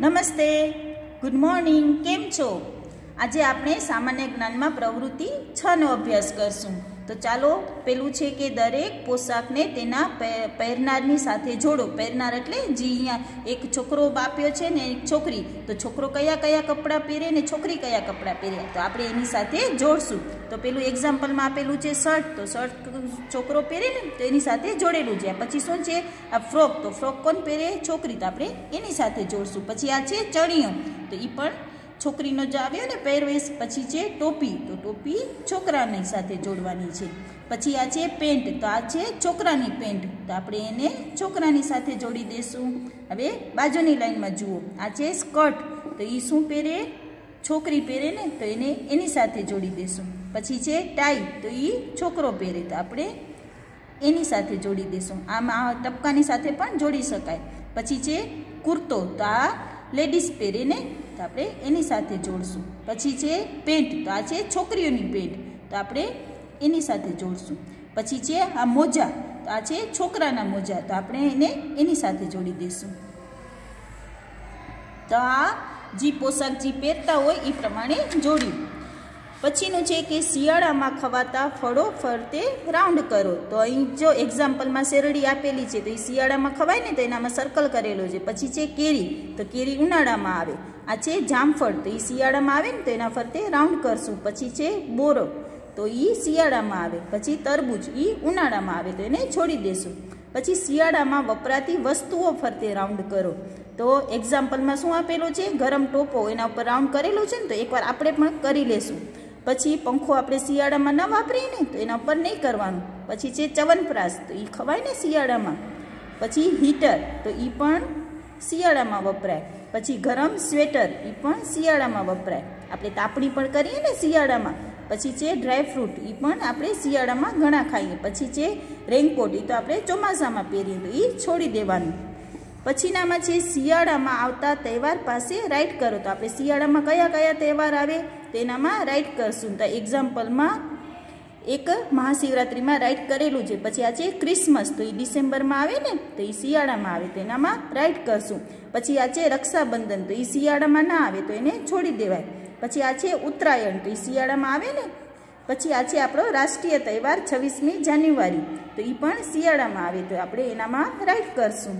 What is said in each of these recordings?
નમસ્તે. Good morning કેમ છો? આજે આપણે સામાન્ય જ્ઞાનમાં પ્રવૃત્તિ છનો અભ્યાસ કરશું. તો ચાલો, પેલું છે કે દરેક પોશાકને તેના પહેરનારની સાથે જોડો. પહેરનાર એટલે જે અહીંયા એક છોકરો બાપ્યો છે ને એક છોકરી. તો છોકરો કયા કયા કપડાં પહેરે ને છોકરી કયા કપડાં પહેરે? તો આપણે એની સાથે જોડશું. તો પેલું એક્ઝામ્પલમાં આપેલું છે શર્ટ. તો શર્ટ છોકરો પહેરે ને તો એની સાથે જોડેલું છે. પછી શું છે? આ ફ્રોક. તો ફ્રોક કોણ પહેરે? છોકરી. તો આપણે એની સાથે જોડશું. પછી આ છે ચણિયો. તો એ પણ છોકરીનો જે આવ્યો ને પહેરવેશ પછી છે ટોપી. તો ટોપી છોકરાની સાથે જોડવાની છે. પછી આ છે પેન્ટ. તો આ છે છોકરાની પેન્ટ. તો આપણે એને છોકરાની સાથે જોડી દઈશું હવે બાજુની લાઈનમાં જુઓ. આ છે સ્કર્ટ. તો એ શું પહેરે? છોકરી પહેરે ને તો એને એની સાથે જોડી દઈશું પછી છે ટાઈ. તો એ છોકરો પહેરે. તો આપણે એની સાથે જોડી દઈશું આમ આ ટપકાની સાથે પણ જોડી શકાય. પછી છે કુર્તો. તો આ લેડીઝ પહેરે ને આપણે એની સાથે જોડશું. પછી છે પેન્ટ, તો આ છે છોકરીઓની પેન્ટ. તો આપણે એની સાથે જોડશું. પછી છે આ મોજા, તો આ છે છોકરાના મોજા. તો આપણે એને એની સાથે જોડી દઈશું. તો આ જે પોશાક જે પહેરતા હોય એ પ્રમાણે જોડ્યું. પછીનું છે કે શિયાળામાં ખવાતા ફળો ફરતે રાઉન્ડ કરો. તો અહીં જો એક્ઝામ્પલમાં શેરડી આપેલી છે, તો એ શિયાળામાં ખવાય ને તો એનામાં સર્કલ કરેલો છે. પછી છે કેરી, તો કેરી ઉનાળામાં આવે. આ છે જામફળ, તો એ શિયાળામાં આવે ને તો એના ફરતે રાઉન્ડ કરશું. પછી છે બોરો, તો એ શિયાળામાં આવે. પછી તરબૂચ એ ઉનાળામાં આવે. તો એને છોડી દેશું. પછી શિયાળામાં વપરાતી વસ્તુઓ ફરતે રાઉન્ડ કરો. તો એક્ઝામ્પલમાં શું આપેલું છે? ગરમ ટોપો, એના ઉપર રાઉન્ડ કરેલું છે ને તો એકવાર આપણે પણ કરી લેશું. પછી પંખો આપણે શિયાળામાં ન વાપરીએ ને તો એના ઉપર નહીં કરવાનું. પછી છે ચવનપ્રાશ, તો એ ખવાય ને શિયાળામાં. પછી હીટર, તો એ પણ શિયાળામાં વપરાય. પછી ગરમ સ્વેટર એ પણ શિયાળામાં વપરાય. આપણે તાપણી પણ કરીએ ને શિયાળામાં. પછી છે ડ્રાયફ્રૂટ એ પણ આપણે શિયાળામાં ઘણા ખાઈએ. પછી છે રેનકોટ એ તો આપણે ચોમાસામાં પહેરીએ તો એ છોડી દેવાનું. પછીનામાં છે શિયાળામાં આવતા તહેવાર પાસે રાઇટ કરો. તો આપણે શિયાળામાં કયા કયા તહેવાર આવે તેનામાં રાઇટ કરશું. તો એક્ઝામ્પલમાં એક મહાશિવરાત્રિમાં રાઇટ કરેલું છે. પછી આ છે ક્રિસમસ તો એ ડિસેમ્બરમાં આવે ને, તો એ શિયાળામાં આવે. તો એનામાં રાઈટ કરશું. પછી આ છે રક્ષાબંધન. તો એ શિયાળામાં ના આવે, તો એને છોડી દેવાય. પછી આ છે ઉત્તરાયણ. તો એ શિયાળામાં આવે ને, પછી આ છે આપણો રાષ્ટ્રીય તહેવાર છવ્વીસમી જાન્યુઆરી. તો એ પણ શિયાળામાં આવે. તો આપણે એનામાં રાઇટ કરશું.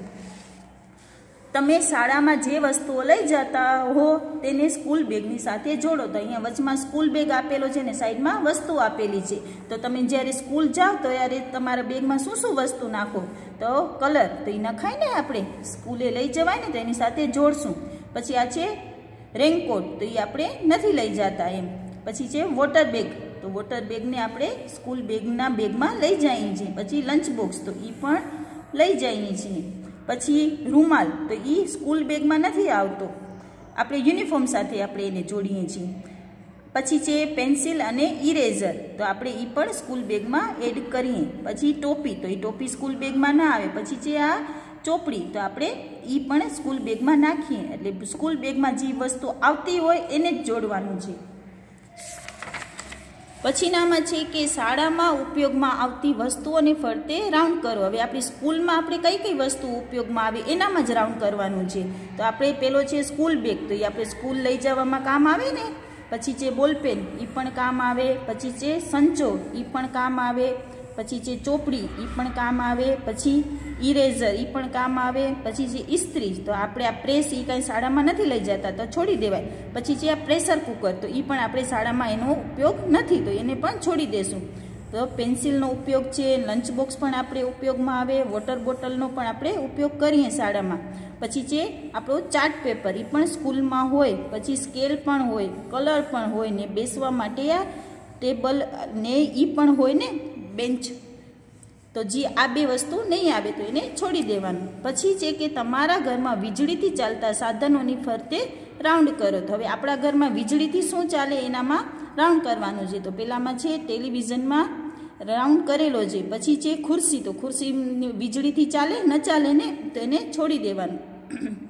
તમે શાળામાં જે વસ્તુઓ લઈ જતા હો, તેને સ્કૂલ બેગની સાથે જોડો. તો અહીંયા વચમાં સ્કૂલ બેગ આપેલો છે ને સાઈડમાં વસ્તુ આપેલી છે. તો તમે જ્યારે સ્કૂલ જાઓ તો ત્યારે તમારા બેગમાં શું શું વસ્તુ નાખો? તો કલર. તો એ નખાય ને આપણે. સ્કૂલે લઈ જવાય ને તો એની સાથે જોડશું. પછી આ છે રેનકોટ. તો એ આપણે નથી લઈ જતા એમ. પછી છે વોટર બેગ. તો વોટર બેગને આપણે સ્કૂલ બેગના બેગમાં લઈ જઈએ છીએ. પછી લંચ બોક્સ. તો એ પણ લઈ જઈએ છીએ. પછી રૂમાલ, તો એ સ્કૂલ બેગમાં નથી આવતો. આપણે યુનિફોર્મ સાથે આપણે એને જોડીએ છીએ. પછી છે પેન્સિલ અને ઇરેઝર, તો આપણે એ પણ સ્કૂલ બેગમાં એડ કરીએ. પછી ટોપી, તો એ ટોપી સ્કૂલ બેગમાં ના આવે. પછી છે આ ચોપડી, તો આપણે એ પણ સ્કૂલ બેગમાં નાખીએ. એટલે સ્કૂલ બેગમાં જે વસ્તુ આવતી હોય એને જ જોડવાનું છે. પછીનામાં છે કે શાળામાં ઉપયોગમાં આવતી વસ્તુઓને ફરતે રાઉન્ડ કરો. હવે આપણી સ્કૂલમાં આપણે કઈ કઈ વસ્તુ ઉપયોગમાં આવે એનામાં જ રાઉન્ડ કરવાનું છે. તો આપણે પેલો છે સ્કૂલ બેગ. તો એ આપણે સ્કૂલ લઈ જવામાં કામ આવે ને? પછી છે બોલપેન. એ પણ કામ આવે. પછી છે સંચો. એ પણ કામ આવે. પછી છે ચોપડી એ પણ કામ આવે, પછી ઇરેઝર એ પણ કામ આવે, પછી જે ઇસ્ત્રી, તો આપણે આ પ્રેસ એ કાંઈ શાળામાં નથી લઈ જતા, તો છોડી દેવાય. પછી છે આ પ્રેશર કુકર, તો એ પણ આપણે શાળામાં એનો ઉપયોગ નથી, તો એને પણ છોડી દેશું. તો પેન્સિલનો ઉપયોગ છે, લંચ બોક્સ પણ આપણે ઉપયોગમાં આવે, વોટર બોટલનો પણ આપણે ઉપયોગ કરીએ શાળામાં. પછી છે આપણો ચાર્ટ પેપર એ પણ સ્કૂલમાં હોય, પછી સ્કેલ પણ હોય, કલર પણ હોય, ને બેસવા માટે આ ટેબલ ને એ પણ હોય ને બેન્ચ. તો જે આ બે વસ્તુ નહીં આવે તો એને છોડી દેવાનું. પછી છે કે તમારા ઘરમાં વીજળીથી ચાલતા સાધનોની ફરતે રાઉન્ડ કરો. તો હવે આપણા ઘરમાં વીજળીથી શું ચાલે એનામાં રાઉન્ડ કરવાનું છે. તો પહેલાંમાં છે ટેલિવિઝનમાં રાઉન્ડ કરેલો છે. પછી છે ખુરશી. તો ખુરશી વીજળીથી ચાલે, ન ચાલે ને તો એને છોડી દેવાનું.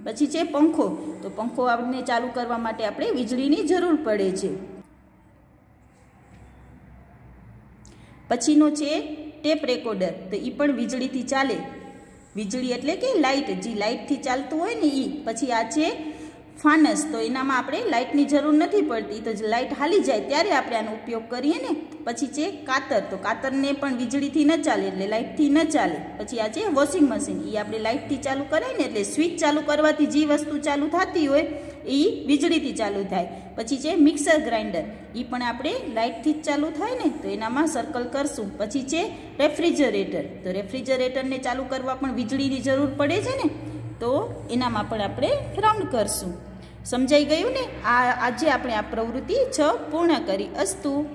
પછી છે પંખો. તો પંખો આપણને ચાલુ કરવા માટે આપણે વીજળીની જરૂર પડે છે. પછીનો છે ટેપ રેકોર્ડર. તો એ પણ વીજળીથી ચાલે. વીજળી એટલે કે લાઇટ. જે લાઇટથી ચાલતું હોય ને એ પછી આ છે ફાનસ તો એનામાં આપણે લાઇટની જરૂર નથી પડતી. તો લાઇટ હાલી જાય ત્યારે આપણે આનો ઉપયોગ કરીએ ને. પછી છે કાતર, તો કાતરને પણ વીજળીથી ન ચાલે એટલે લાઇટથી ન ચાલે. પછી આ છે વોશિંગ મશીન એ આપણે લાઇટથી ચાલુ કરાય ને એટલે સ્વિચ ચાલુ કરવાથી જે વસ્તુ ચાલુ થતી હોય એ વીજળીથી ચાલુ થાય. પછી છે મિક્સર ગ્રાઇન્ડર એ પણ આપણે લાઇટથી જ ચાલુ થાય ને. તો એનામાં સર્કલ કરશું. પછી છે રેફ્રિજરેટર, તો રેફ્રિજરેટરને ચાલુ કરવા પણ વીજળીની જરૂર પડે છે ને. તો એનામાં પણ આપણે રાઉન્ડ કરશું. સમજાઈ ગયું ને? આ આજે આપણે આ પ્રવૃત્તિ છ પૂર્ણ કરી. અસ્તુ.